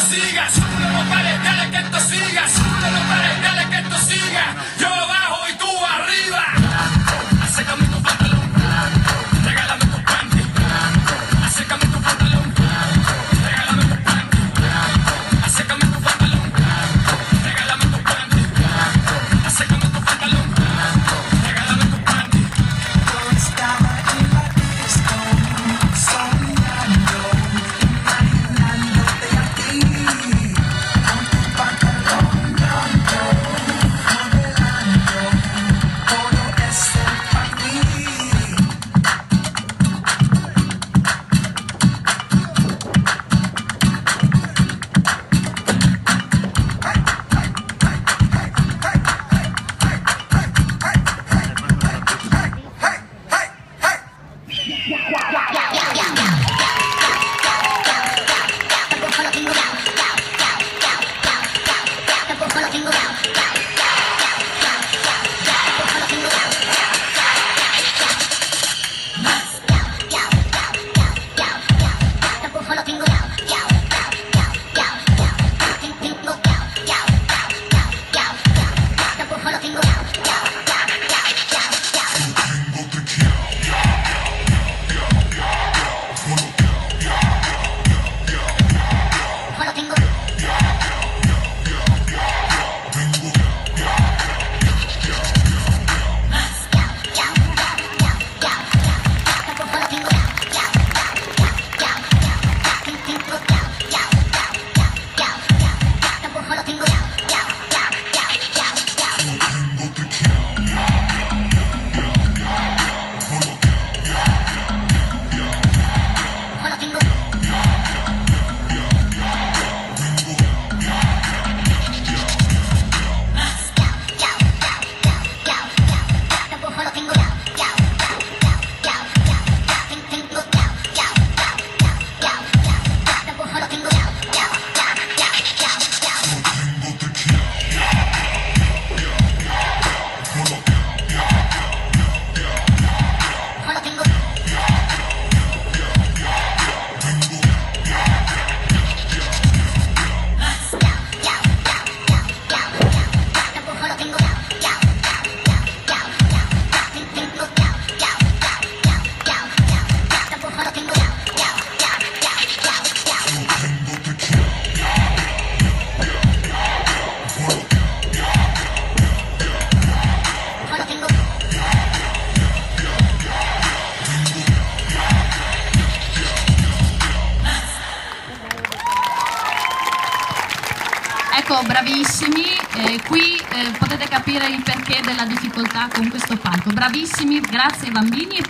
sigas, no pares Ecco, bravissimi, eh, qui eh, potete capire il perché della difficoltà con questo palco. Bravissimi, grazie ai bambini.